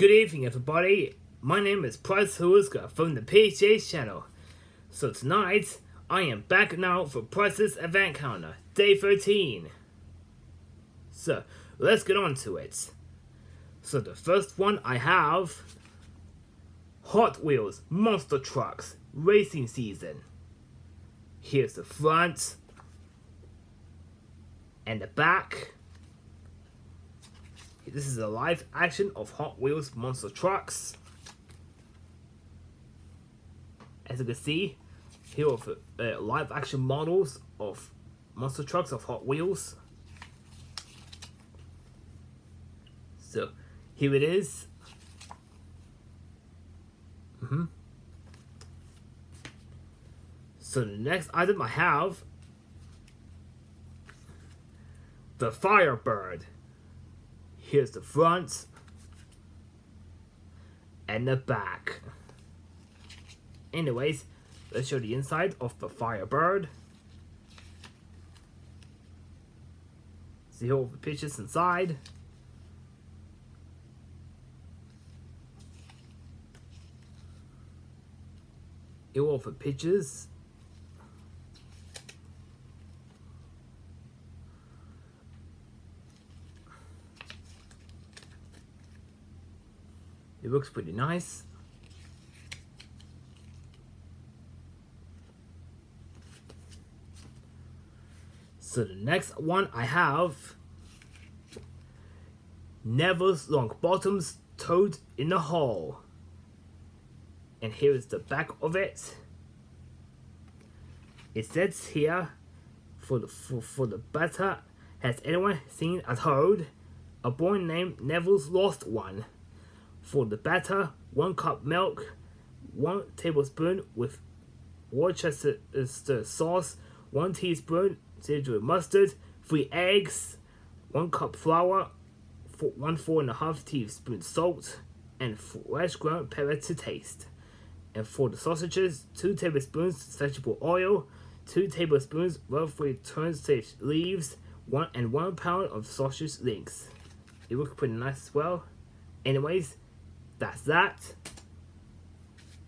Good evening, everybody. My name is Pryce Haruska from the PHA channel. So tonight, I am back now for Pryce's Advent Calendar, Day 13. So, let's get on to it. So the first one I have, Hot Wheels Monster Trucks Racing Season. Here's the front and the back. This is a live action of Hot Wheels Monster Trucks. As you can see, here are the uh, live action models of Monster Trucks of Hot Wheels. So, here it is. Mm -hmm. So the next item I have, the Firebird. Here's the front and the back. Anyways, let's show the inside of the Firebird. See all the pictures inside. Here all the pictures It looks pretty nice. So the next one I have Neville's Longbottom's Toad in the Hole. And here is the back of it. It says here for the for, for the better has anyone seen a toad? A boy named Neville's lost one. For the batter, 1 cup milk, 1 tablespoon with Worcester sauce, 1 teaspoon Dijon mustard, 3 eggs, 1 cup flour, four, 1 four and a half teaspoon salt, and fresh ground pepper to taste. And for the sausages, 2 tablespoons vegetable oil, 2 tablespoons roughly turnstile leaves, 1 and 1 pound of sausage links. It looks pretty nice as well. Anyways, that's that.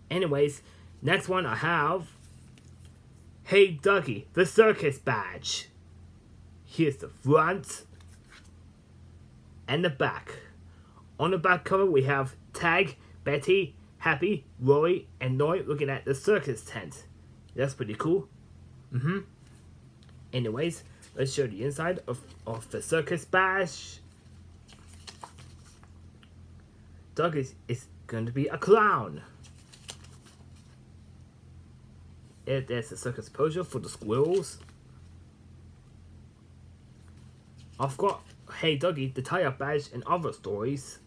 Anyways, next one I have. Hey Duggee, the circus badge. Here's the front and the back. On the back cover we have Tag, Betty, Happy, Roly, and Norrie looking at the circus tent. That's pretty cool. Mm-hmm. Anyways, let's show the inside of, of the circus badge. Doug is, is going to be a clown. It, there's a circus poster for the squirrels. I've got Hey Duggee, the tie-up badge, and other stories.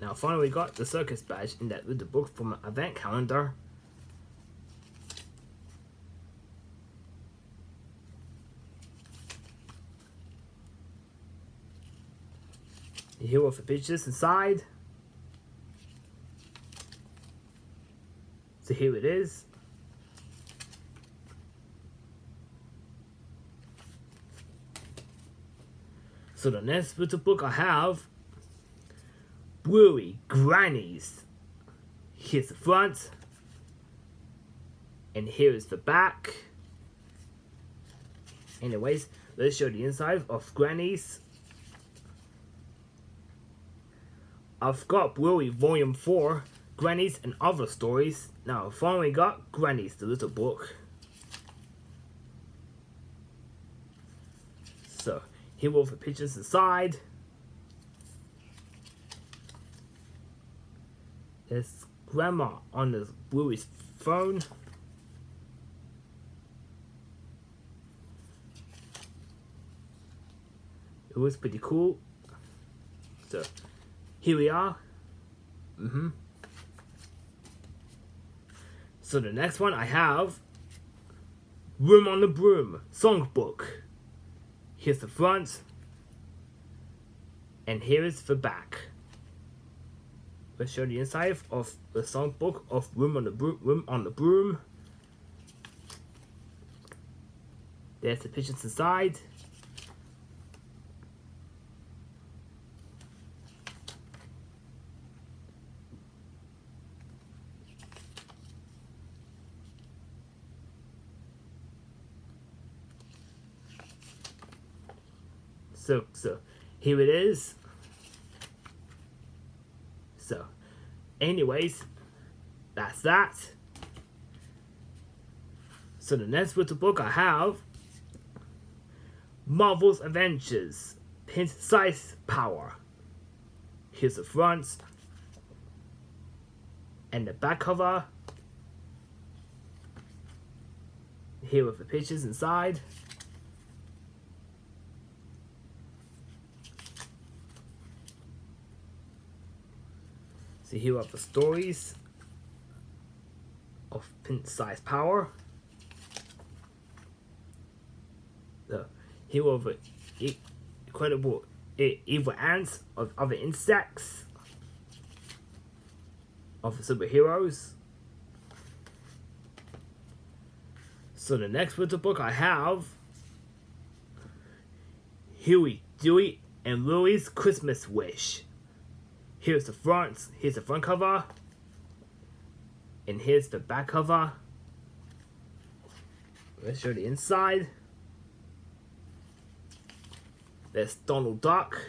Now finally got the circus badge in that little book from an advent calendar. Here are the pictures inside. So here it is. So the next little book I have, Bluey Grannies. Here's the front, and here is the back. Anyways, let's show the inside of Grannies. I've got Bluey Volume 4 Grannies and Other Stories. Now, finally got Grannies, the little book. So, here are the pictures inside. There's Grandma on the Bluey's phone. It was pretty cool. So, here we are. Mm-hmm. So the next one I have Room on the Broom Songbook. Here's the front. And here is the back. Let's show the inside of the songbook of Room on the Broom. Room on the Broom. There's the pictures inside. So, so here it is. So, anyways, that's that. So the next with the book I have Marvel's Adventures, Pint Size Power. Here's the front and the back cover. Here with the pictures inside. So here are the stories of pint size power. The here of incredible evil ants of other insects of superheroes. So the next winter book I have Huey, Dewey, and Louie's Christmas Wish. Here's the front, here's the front cover, and here's the back cover. Let's show the inside. There's Donald Duck.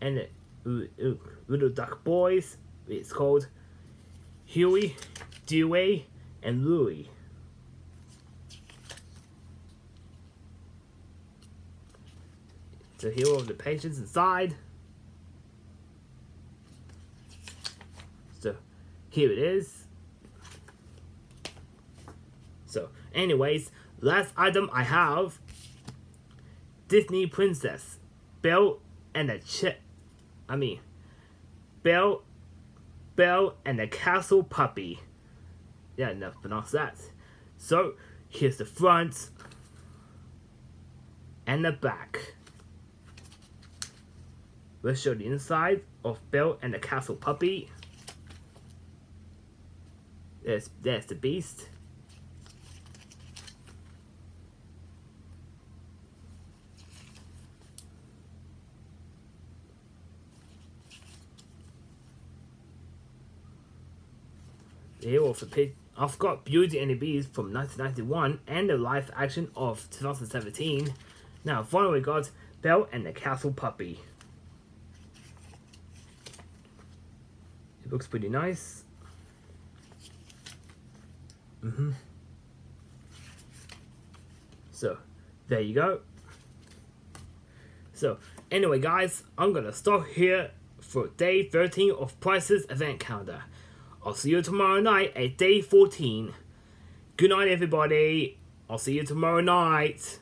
And the uh, uh, Little Duck Boys. It's called Huey, Dewey, and Louie. So heal are the patients inside. So here it is. So anyways, last item I have Disney Princess Belle and the Chip. I mean, Belle, Belle and the Castle Puppy. Yeah, enough pronounce that. So here's the front and the back. Let's show the inside of Belle and the Castle Puppy. There's, there's the beast. Here of the I've got Beauty and the Beast from 1991 and the live action of 2017. Now, finally we got Belle and the Castle Puppy. Looks pretty nice. Mm hmm So, there you go. So, anyway guys, I'm gonna stop here for day 13 of Pryce's advent calendar. I'll see you tomorrow night at day 14. Good night everybody. I'll see you tomorrow night.